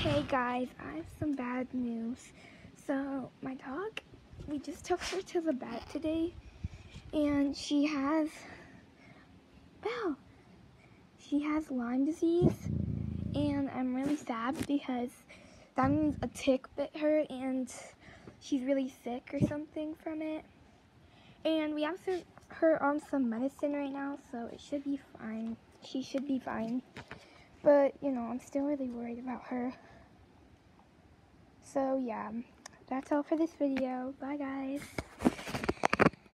Hey guys, I have some bad news. So, my dog, we just took her to the vet today, and she has, well, she has Lyme disease, and I'm really sad because that means a tick bit her, and she's really sick or something from it. And we have her on some medicine right now, so it should be fine. She should be fine. But, you know, I'm still really worried about her. So, yeah, that's all for this video. Bye, guys.